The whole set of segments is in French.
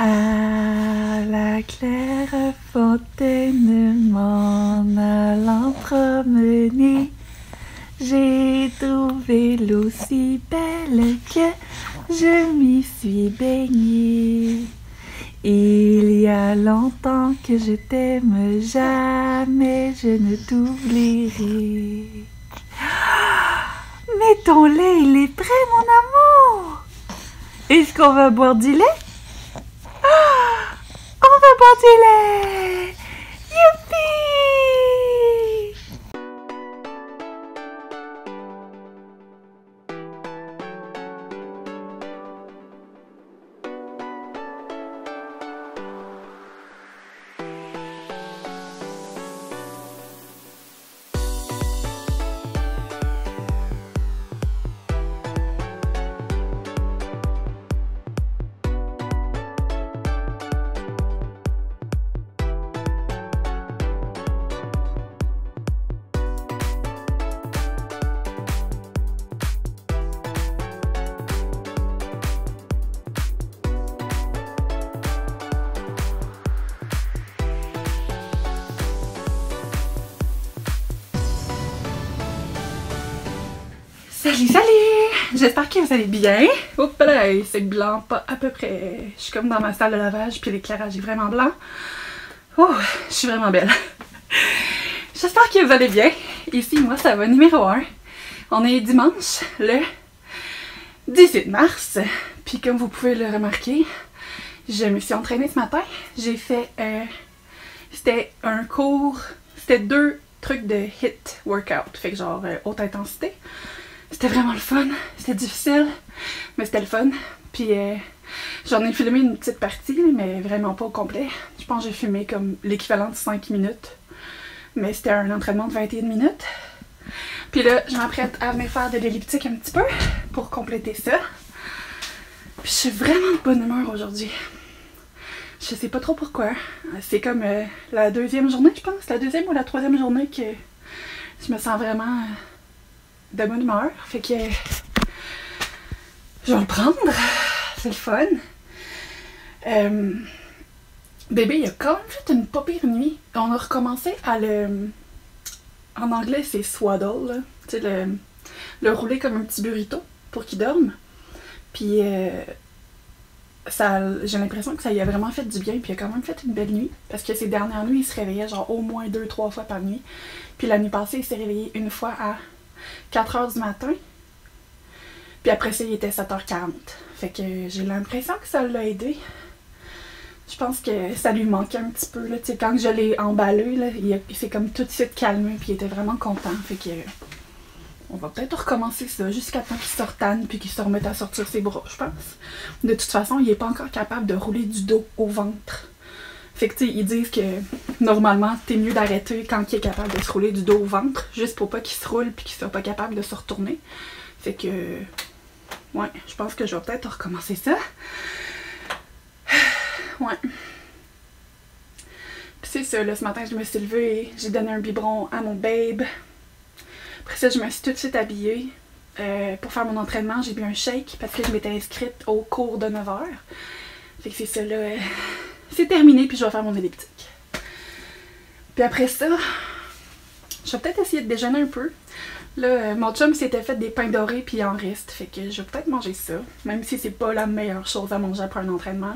À la claire fontaine, m'en allant promener, j'ai trouvé l'eau si belle que je m'y suis baignée. Il y a longtemps que je t'aime, jamais je ne t'oublierai. Mais ton lait, il est prêt, mon amour! Est-ce qu'on va boire du lait? Ah! On va boire Salut, salut! J'espère que vous allez bien. Oups là, c'est blanc, pas à peu près. Je suis comme dans ma salle de lavage, puis l'éclairage est vraiment blanc. Oh, je suis vraiment belle. J'espère que vous allez bien. Ici, moi, ça va numéro 1. On est dimanche, le 18 mars. Puis comme vous pouvez le remarquer, je me suis entraînée ce matin. J'ai fait... euh, c'était un cours... C'était deux trucs de HIT workout. Fait que genre euh, haute intensité. C'était vraiment le fun. C'était difficile, mais c'était le fun. Puis euh, j'en ai filmé une petite partie, mais vraiment pas au complet. Je pense que j'ai filmé comme l'équivalent de 5 minutes. Mais c'était un entraînement de 21 minutes. Puis là, je m'apprête à venir faire de l'elliptique un petit peu pour compléter ça. Puis je suis vraiment de bonne humeur aujourd'hui. Je sais pas trop pourquoi. C'est comme euh, la deuxième journée, je pense. La deuxième ou la troisième journée que je me sens vraiment euh, de bonne humeur. Fait que je vais le prendre. C'est le fun. Euh, bébé, il a quand même fait une pas pire nuit. On a recommencé à le. En anglais, c'est swaddle. Tu sais, le, le rouler comme un petit burrito pour qu'il dorme. Puis euh, j'ai l'impression que ça lui a vraiment fait du bien. Puis il a quand même fait une belle nuit. Parce que ces dernières nuits, il se réveillait genre au moins deux, trois fois par nuit. Puis la nuit passée, il s'est réveillé une fois à 4 heures du matin. Puis après ça, il était 7h40. Fait que j'ai l'impression que ça l'a aidé. Je pense que ça lui manquait un petit peu. Là. Quand je l'ai emballé, là, il, s'est comme tout de suite calmé. Puis il était vraiment content. Fait que on va peut-être recommencer ça jusqu'à temps qu'il se retanne puis qu'il se remette à sortir ses bras, je pense. De toute façon, il est pas encore capable de rouler du dos au ventre. Fait que, tu sais, ils disent que normalement, t'es mieux d'arrêter quand il est capable de se rouler du dos au ventre, juste pour pas qu'il se roule puis qu'il soit pas capable de se retourner. Fait que, ouais, je pense que je vais peut-être recommencer ça. Ouais. Puis c'est ça, là, ce matin, je me suis levée, j'ai donné un biberon à mon babe. Après ça, je me suis tout de suite habillée. Euh, pour faire mon entraînement, j'ai bu un shake parce que je m'étais inscrite au cours de 9h. Fait que c'est ça, là. euh, c'est terminé, puis je vais faire mon elliptique. Puis après ça, je vais peut-être essayer de déjeuner un peu. Là, euh, mon chum s'était fait des pains dorés, puis il en reste. Fait que je vais peut-être manger ça. Même si c'est pas la meilleure chose à manger après un entraînement.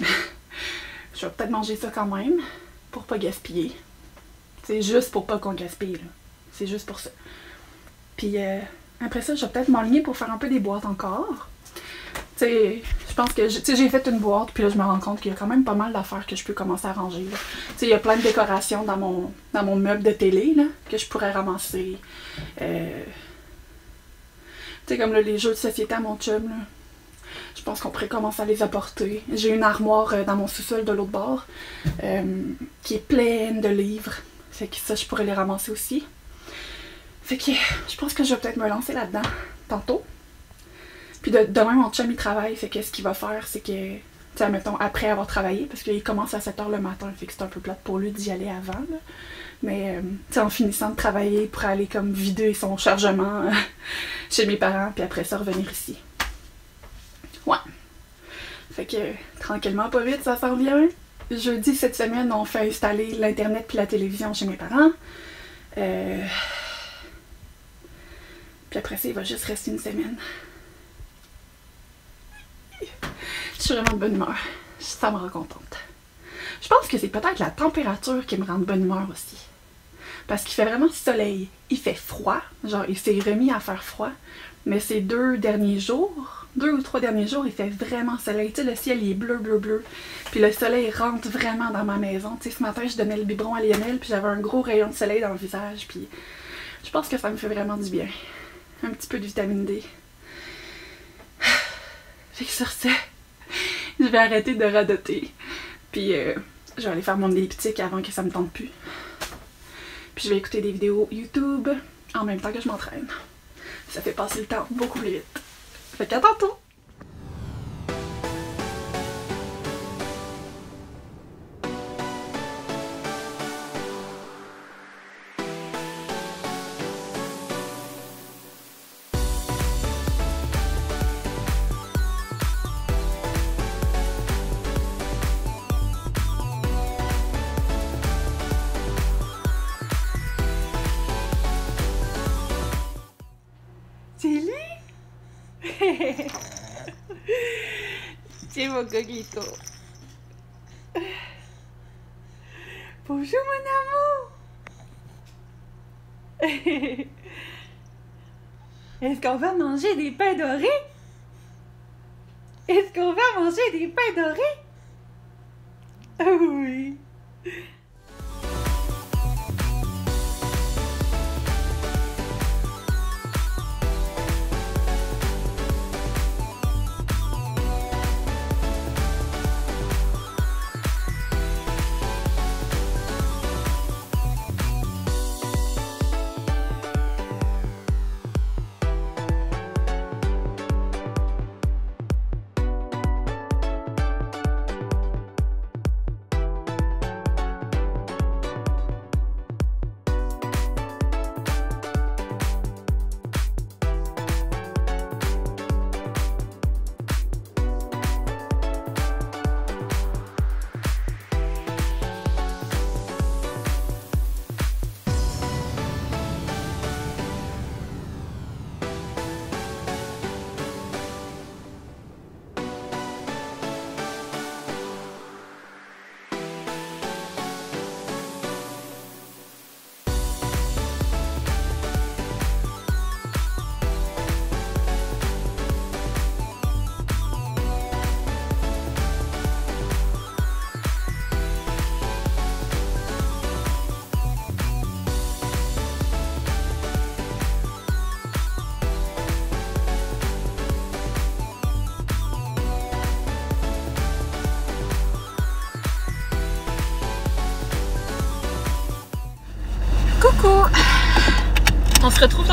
je vais peut-être manger ça quand même, pour pas gaspiller. C'est juste pour pas qu'on gaspille. C'est juste pour ça. Puis euh, après ça, je vais peut-être m'enligner pour faire un peu des boîtes encore. Sais, je pense que j'ai- fait une boîte, puis là, je me rends compte qu'il y a quand même pas mal d'affaires que je peux commencer à ranger. Tu sais, il y a plein de décorations dans mon, dans mon meuble de télé là, que je pourrais ramasser. Euh, tu sais, comme là, les jeux de société à mon chum, là. Je pense qu'on pourrait commencer à les apporter. J'ai une armoire euh, dans mon sous-sol de l'autre bord euh, qui est pleine de livres. Fait que ça, je pourrais les ramasser aussi. Fait que je pense que je vais peut-être me lancer là-dedans tantôt. Puis de- demain, mon chum, il travaille. Fait que ce qu'il va faire, c'est que, tu sais, mettons, après avoir travaillé, parce qu'il commence à 7h le matin, fait que c'est un peu plate pour lui d'y aller avant, là. Mais, euh, tu sais, en finissant de travailler pour aller comme vider son chargement chez mes parents, puis après ça, revenir ici. Ouais. Fait que tranquillement, pas vite, ça s'en vient. Jeudi cette semaine, on fait installer l'internet puis la télévision chez mes parents. Euh, Puis après ça, il va juste rester une semaine. Je suis vraiment de bonne humeur. Ça me rend contente. Je pense que c'est peut-être la température qui me rend de bonne humeur aussi. Parce qu'il fait vraiment soleil. Il fait froid. Genre, il s'est remis à faire froid. Mais ces deux derniers jours, deux ou trois derniers jours, il fait vraiment soleil. Tu sais, le ciel il est bleu, bleu, bleu. Puis le soleil rentre vraiment dans ma maison. Tu sais, ce matin, je donnais le biberon à Lionel, puis j'avais un gros rayon de soleil dans le visage. Puis je pense que ça me fait vraiment du bien. Un petit peu de vitamine D. Fait que sur ce, je vais arrêter de radoter. Puis euh, je vais aller faire mon elliptique avant que ça me tente plus. Puis je vais écouter des vidéos YouTube en même temps que je m'entraîne. Ça fait passer le temps beaucoup plus vite. Fait qu'à tantôt! Bonjour mon amour. Est-ce qu'on va manger des pains dorés? Est-ce qu'on va manger des pains dorés? Ah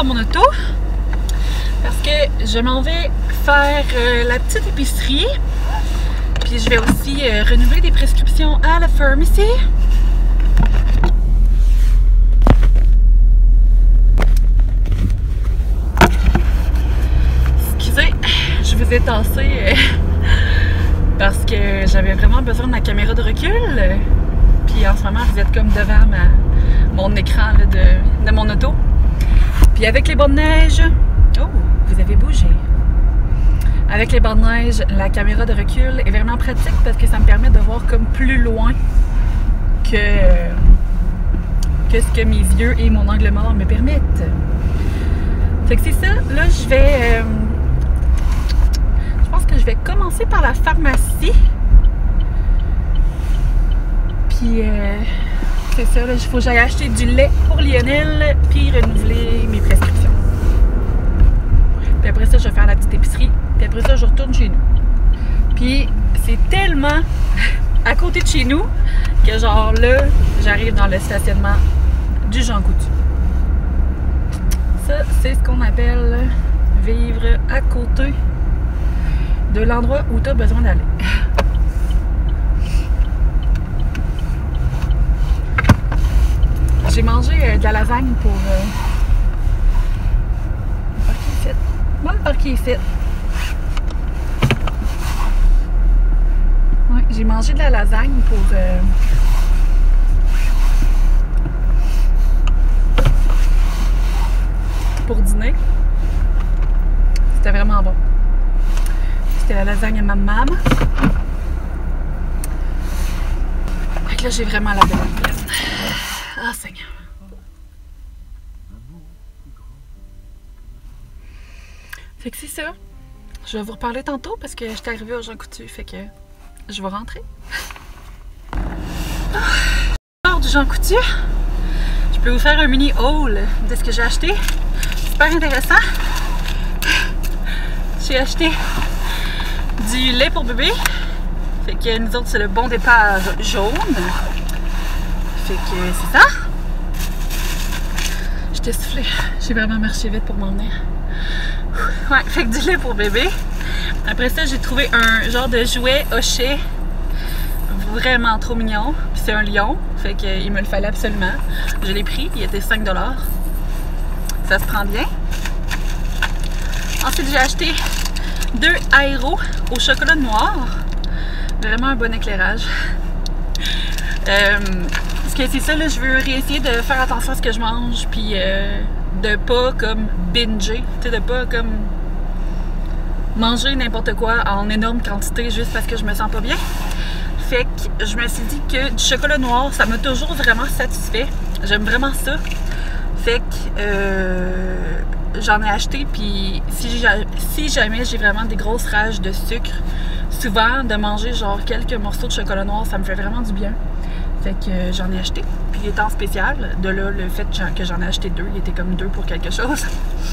mon auto parce que je m'en vais faire euh, la petite épicerie. Puis je vais aussi euh, renouveler des prescriptions à la pharmacie. Excusez, je vous ai tassé euh, parce que j'avais vraiment besoin de ma caméra de recul. Puis en ce moment, vous êtes comme devant mon écran de, de mon auto. Puis avec les bancs de neige, oh, vous avez bougé. Avec les bancs de neige, la caméra de recul est vraiment pratique parce que ça me permet de voir comme plus loin que, ce que mes yeux et mon angle mort me permettent. Fait que c'est ça. Là, je vais. euh, je pense que je vais commencer par la pharmacie. Puis. euh, c'est ça, il faut que j'aille acheter du lait pour Lionel, puis renouveler mes prescriptions. Puis après ça, je vais faire la petite épicerie, puis après ça, je retourne chez nous. Puis c'est tellement à côté de chez nous que genre là, j'arrive dans le stationnement du Jean Coutu. Ça, c'est ce qu'on appelle vivre à côté de l'endroit où tu as besoin d'aller. J'ai mangé de la lasagne pour. Euh... me parquer ici. Moi, me parquer ici. mangé de la lasagne pour. pour dîner. C'était vraiment bon. C'était la lasagne à ma maman. Là, j'ai vraiment la pleine. Ah, Seigneur. Fait que c'est ça. Je vais vous reparler tantôt parce que j'étais arrivée au Jean Coutu. Fait que je vais rentrer. Hors du Jean Coutu, je peux vous faire un mini haul de ce que j'ai acheté. Super intéressant. J'ai acheté du lait pour bébé. Fait que nous autres, c'est le bon départ jaune. Que c'est ça? J'étais soufflée. J'ai vraiment marché vite pour m'en venir. Ouais, fait que du lait pour bébé. Après ça, j'ai trouvé un genre de jouet hoché vraiment trop mignon. Puis c'est un lion, fait qu'il me le fallait absolument. Je l'ai pris, il était 5 Ça se prend bien. Ensuite, j'ai acheté deux aéros au chocolat noir. Vraiment un bon éclairage. Euh, c'est ça, là, je veux réessayer de faire attention à ce que je mange, puis euh, de pas comme binger, tu sais, de pas comme manger n'importe quoi en énorme quantité juste parce que je me sens pas bien. Fait que je me suis dit que du chocolat noir, ça m'a toujours vraiment satisfait. J'aime vraiment ça. Fait que euh, j'en ai acheté, puis si, si jamais j'ai vraiment des grosses rages de sucre, souvent de manger genre quelques morceaux de chocolat noir, ça me fait vraiment du bien. Fait que j'en ai acheté. Puis il était en spécial. De là, le fait que j'en- ai acheté deux, il était comme deux pour quelque chose.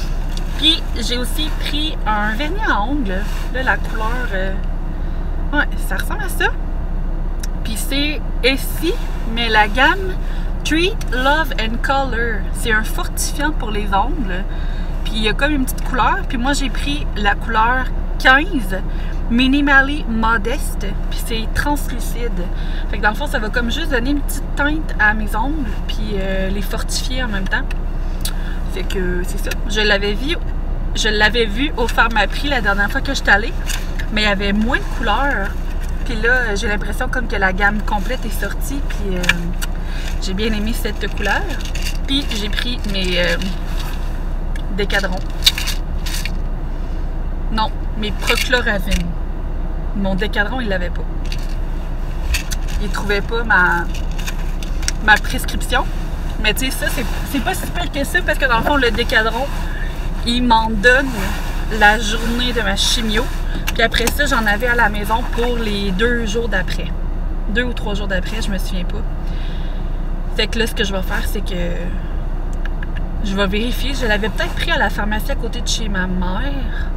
Puis j'ai aussi pris un vernis à ongles. Là, la couleur. euh, Ouais, ça ressemble à ça. Puis c'est ici, mais la gamme Treat Love and Color. C'est un fortifiant pour les ongles. Puis il y a comme une petite couleur. Puis moi, j'ai pris la couleur 15, Minimally Modeste. Puis c'est translucide. Fait que dans le fond, ça va comme juste donner une petite teinte à mes ongles. Puis euh, les fortifier en même temps. Fait que c'est ça. Je l'avais vu, je l'avais vu au Pharmaprix la dernière fois que j'étais allée, mais il y avait moins de couleurs. Puis là, j'ai l'impression comme que la gamme complète est sortie, puis euh, j'ai bien aimé cette couleur. Puis j'ai pris mes euh, décadrons. Non, mes prochlorhavine. Mon décadron, il l'avait pas. Il trouvait pas ma, ma prescription. Mais tu sais, ça, c'est- c'est pas si pire que ça parce que dans le fond, le décadron, il m'en donne la journée de ma chimio. Puis après ça, j'en avais à la maison pour les deux jours d'après. Deux ou trois jours d'après, je me souviens pas. Fait que là, ce que je vais faire, c'est que je vais vérifier. Je l'avais peut-être pris à la pharmacie à côté de chez ma mère.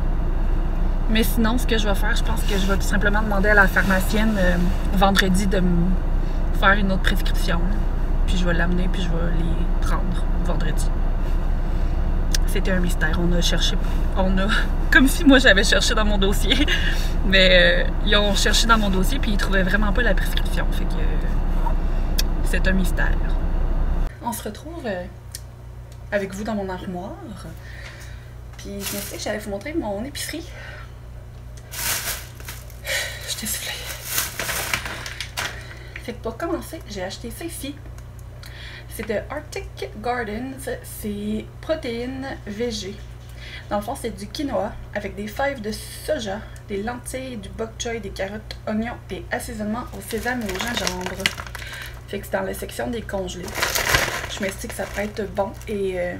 Mais sinon, ce que je vais faire, je pense que je vais tout simplement demander à la pharmacienne euh, vendredi de me faire une autre prescription. Puis je vais l'amener, puis je vais les prendre vendredi. C'était un mystère. On a cherché, on a, comme si moi j'avais cherché dans mon dossier. Mais euh, ils ont cherché dans mon dossier, puis ils trouvaient vraiment pas la prescription. Fait que c'est un mystère. On se retrouve euh, avec vous dans mon armoire. Puis je me suis dit que j'allais vous montrer mon épicerie. Fait que pour commencer, j'ai acheté ici. C'est de Arctic Gardens. C'est protéines VG. Dans le fond, c'est du quinoa avec des fèves de soja, des lentilles, du bok choy, des carottes, oignons et assaisonnement au sésame et au gingembre. Fait que c'est dans la section des congelés. Je me que ça pourrait être bon et euh,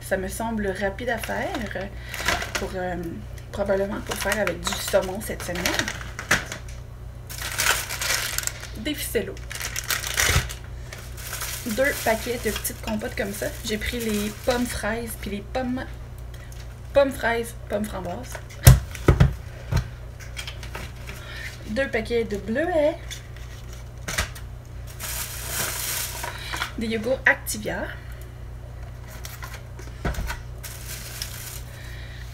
ça me semble rapide à faire pour euh, probablement pour faire avec du saumon cette semaine. Des ficellos. Deux paquets de petites compotes comme ça. J'ai pris les pommes fraises puis les pommes pommes fraises, pommes framboises. Deux paquets de bleuets. Des yogourts Activia.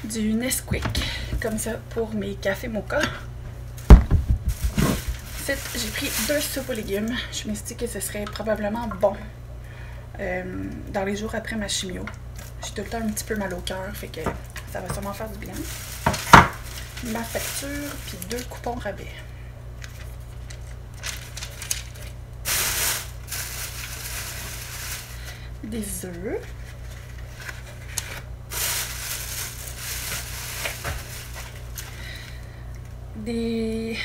Du Nesquik, comme ça, pour mes cafés mocha. J'ai pris deux soupes aux légumes. Je me suis dit que ce serait probablement bon euh, dans les jours après ma chimio. J'ai tout le temps un petit peu mal au cœur, fait que ça va sûrement faire du bien. Ma facture, puis deux coupons rabais. Des œufs. Des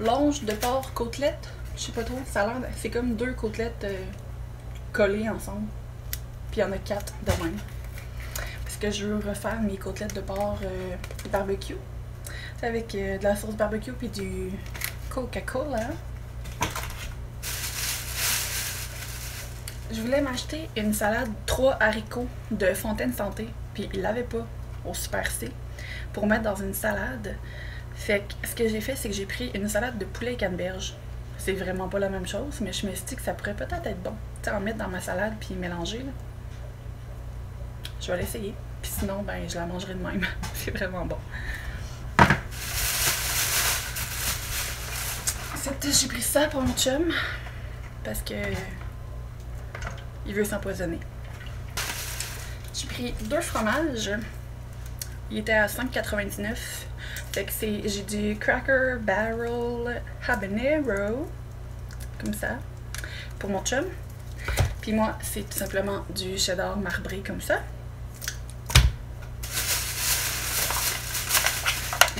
longes de porc côtelettes. Je sais pas trop, ça a l'air. C'est comme deux côtelettes euh, collées ensemble. Puis il y en a quatre de même. Parce que je veux refaire mes côtelettes de porc euh, barbecue. C'est avec euh, de la sauce barbecue puis du Coca-Cola. Je voulais m'acheter une salade 3 haricots de Fontaine Santé, puis il l'avait pas au Super C pour mettre dans une salade. Fait que ce que j'ai fait, c'est que j'ai pris une salade de poulet et canneberge. C'est vraiment pas la même chose, mais je me suis dit que ça pourrait peut-être être bon. Tu sais, en mettre dans ma salade puis mélanger. Je vais l'essayer. Puis sinon, ben, je la mangerai de même. c'est vraiment bon. J'ai pris ça pour mon chum parce que il veut s'empoisonner. J'ai pris deux fromages. Il était à 5,99. Fait que. J'ai du Cracker Barrel Habanero. Comme ça. Pour mon chum. Puis moi, c'est tout simplement du cheddar marbré comme ça.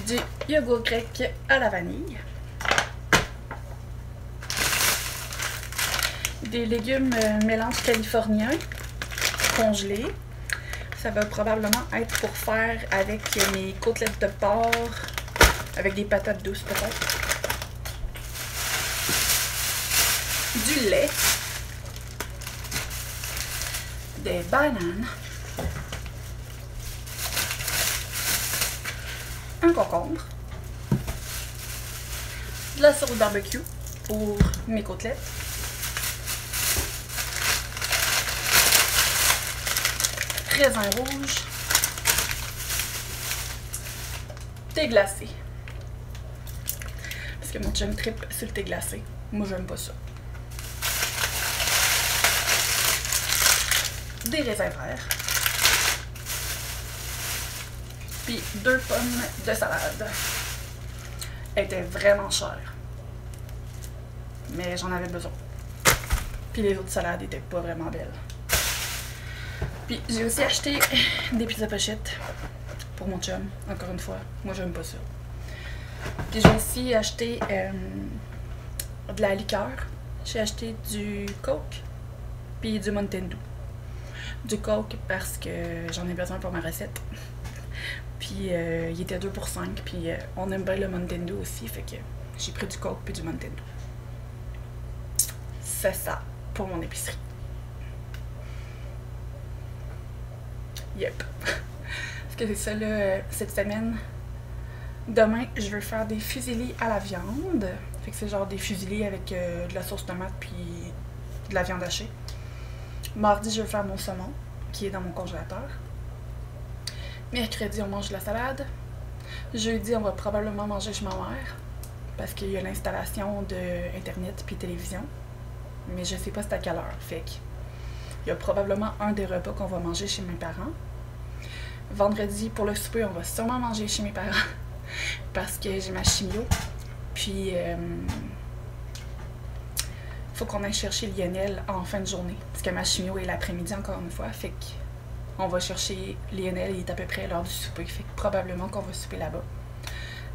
Du yogourt grec à la vanille. Des légumes euh, mélange californien congelés. Ça va probablement être pour faire avec mes côtelettes de porc, avec des patates douces peut-être. Du lait. Des bananes. Un concombre. De la sauce barbecue pour mes côtelettes. Raisin rouge, thé glacé. Parce que mon chum tripe sur le thé glacé. Moi, j'aime pas ça. Des raisins verts. Puis deux pommes de salade. Elle était vraiment chère. Mais j'en avais besoin. Puis les autres salades étaient pas vraiment belles. Puis j'ai aussi acheté des pizzas pochettes pour mon chum, encore une fois. Moi, j'aime pas ça. Puis j'ai aussi acheté euh, de la liqueur. J'ai acheté du Coke puis du Mountain. Du Coke parce que j'en ai besoin pour ma recette. Puis euh, il était 2 pour 5. Puis euh, on aime bien le Mountain aussi. Fait que j'ai pris du Coke puis du Mountain. C'est ça pour mon épicerie. Yep. Parce que c'est ça, là, cette semaine. Demain, je veux faire des fusillis à la viande. Fait que c'est genre des fusillis avec euh, de la sauce tomate puis de la viande hachée. Mardi, je veux faire mon saumon, qui est dans mon congélateur. Mercredi, on mange de la salade. Jeudi, on va probablement manger chez ma mère. Parce qu'il y a l'installation de Internet puis télévision. Mais je sais pas c'est à quelle heure. Fait que il y a probablement un des repas qu'on va manger chez mes parents. Vendredi, pour le souper, on va sûrement manger chez mes parents parce que j'ai ma chimio. Puis, il faut qu'on aille chercher Lionel en fin de journée parce que ma chimio est l'après-midi encore une fois. Fait qu'on va chercher Lionel, il est à peu près l'heure du souper. Fait que probablement qu'on va souper là-bas.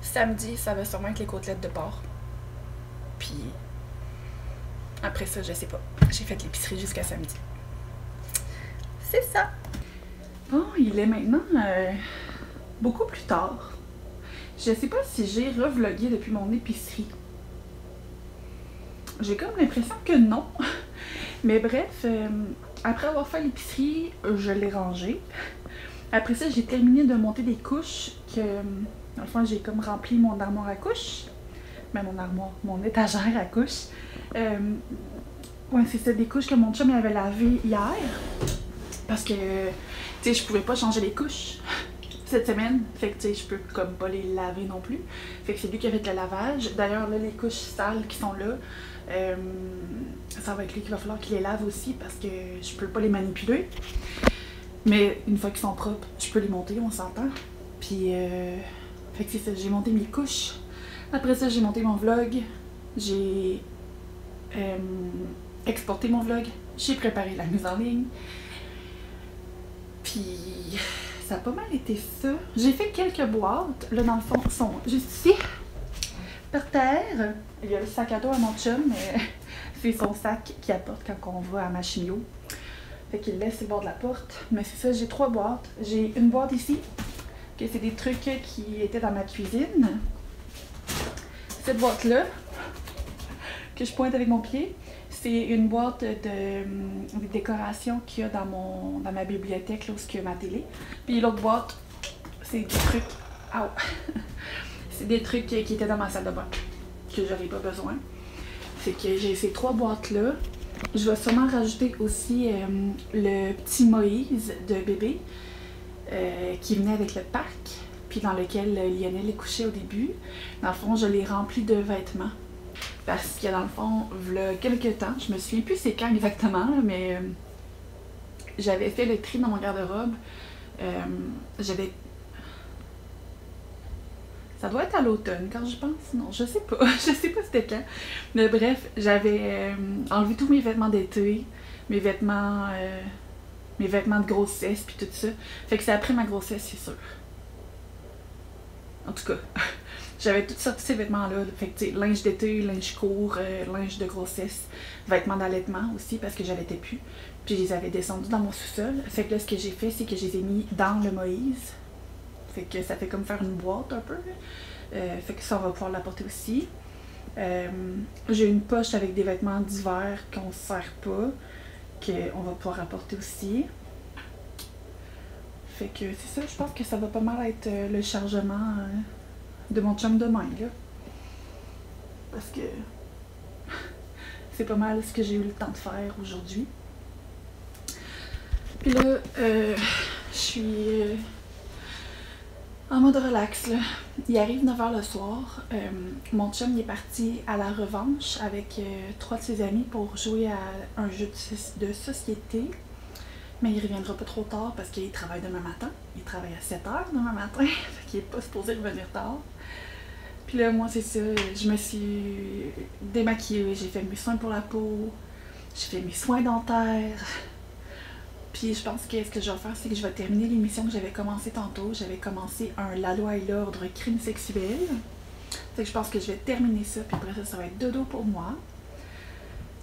Samedi, ça va sûrement être les côtelettes de porc. Puis, après ça, je sais pas. J'ai fait l'épicerie jusqu'à samedi. C'est ça. Bon, il est maintenant euh, beaucoup plus tard. Je sais pas si j'ai revlogué depuis mon épicerie. J'ai comme l'impression que non. Mais bref, euh, après avoir fait l'épicerie, je l'ai rangé. Après ça, j'ai terminé de monter des couches que, j'ai comme rempli mon armoire à couches. Mais mon armoire, mon étagère à couches. Euh, ouais, c'est ça, des couches que mon chum avait lavées hier. Parce que, tu sais, je pouvais pas changer les couches cette semaine. Fait que, tu sais, je peux comme pas les laver non plus. Fait que c'est lui qui a fait le lavage. D'ailleurs, là, les couches sales qui sont là, euh, ça va être lui qui va falloir qu'il les lave aussi parce que je peux pas les manipuler. Mais une fois qu'ils sont propres, je peux les monter, on s'entend. Puis, euh, fait que c'est ça, j'ai monté mes couches. Après ça, j'ai monté mon vlog. J'ai euh, exporté mon vlog, j'ai préparé la mise en ligne. Puis ça a pas mal été ça. J'ai fait quelques boîtes. Là, dans le fond, sont juste ici, par terre. Il y a le sac à dos à mon chum, mais c'est son sac qu'il apporte quand on va à ma chimio. Fait qu'il laisse le bord de la porte. Mais c'est ça, j'ai trois boîtes. J'ai une boîte ici, que c'est des trucs qui étaient dans ma cuisine. Cette boîte-là, que je pointe avec mon pied, c'est une boîte de, hum, décorations qu'il y a dans, mon, dans ma bibliothèque, là où il y a ma télé. Puis l'autre boîte, c'est des trucs. c'est des trucs qui étaient dans ma salle de bain, que j'avais pas besoin. C'est que j'ai ces trois boîtes-là. Je vais sûrement rajouter aussi hum, le petit Moïse de bébé euh, qui venait avec le pack, puis dans lequel Lionel est couché au début. Dans le fond, je l'ai rempli de vêtements parce que dans le fond, il y a quelques temps, je me souviens plus c'est quand exactement, mais euh, j'avais fait le tri dans mon garde-robe. Euh, j'avais. Ça doit être à l'automne quand je pense. Non, je sais pas. je sais pas c'était quand. Mais bref, j'avais euh, enlevé tous mes vêtements d'été, mes vêtements. mes vêtements de grossesse, puis tout ça. Fait que c'est après ma grossesse, c'est sûr. En tout cas. J'avais toutes sortes de ces vêtements-là. Fait que, linge d'été, linge court, euh, linge de grossesse, vêtements d'allaitement aussi parce que j'allaitais plus. Puis je les avais descendus dans mon sous-sol. Fait que là, ce que j'ai fait, c'est que je les ai mis dans le Moïse. Fait que ça fait comme faire une boîte un peu. Euh, fait que ça, on va pouvoir l'apporter aussi. Euh, j'ai une poche avec des vêtements d'hiver qu'on ne sert pas, qu'on va pouvoir apporter aussi. Fait que c'est ça, je pense que ça va pas mal être le chargement de mon chum de main, là. Parce que c'est pas mal ce que j'ai eu le temps de faire aujourd'hui. Puis là, euh, je suis euh, en mode relax. Là. Il arrive 9h le soir. Euh, mon chum est parti à la revanche avec trois de ses amis pour jouer à un jeu de, société. Mais il reviendra pas trop tard parce qu'il travaille demain matin. Il travaille à 7h demain matin. fait qu'il est pas supposé revenir tard. Puis là, moi, c'est ça. Je me suis démaquillée. J'ai fait mes soins pour la peau. J'ai fait mes soins dentaires. Puis je pense que ce que je vais faire, c'est que je vais terminer l'émission que j'avais commencé tantôt. J'avais commencé un La loi et l'ordre crime sexuel. Que je pense que je vais terminer ça. Puis après ça, ça va être dodo pour moi.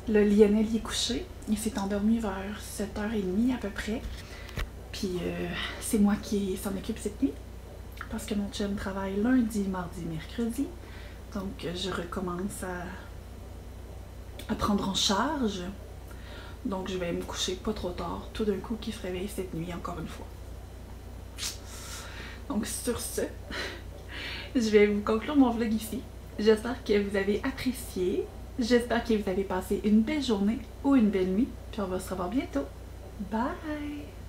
Le Lionel y est couché. Il s'est endormi vers 7h30 à peu près. Puis euh, c'est moi qui s'en occupe cette nuit parce que mon chum travaille lundi, mardi, mercredi. Donc je recommence à, prendre en charge. Donc je vais me coucher pas trop tard, tout d'un coup qui se réveille cette nuit encore une fois. Donc sur ce, je vais vous conclure mon vlog ici. J'espère que vous avez apprécié. J'espère que vous avez passé une belle journée ou une belle nuit. Puis on va se revoir bientôt. Bye!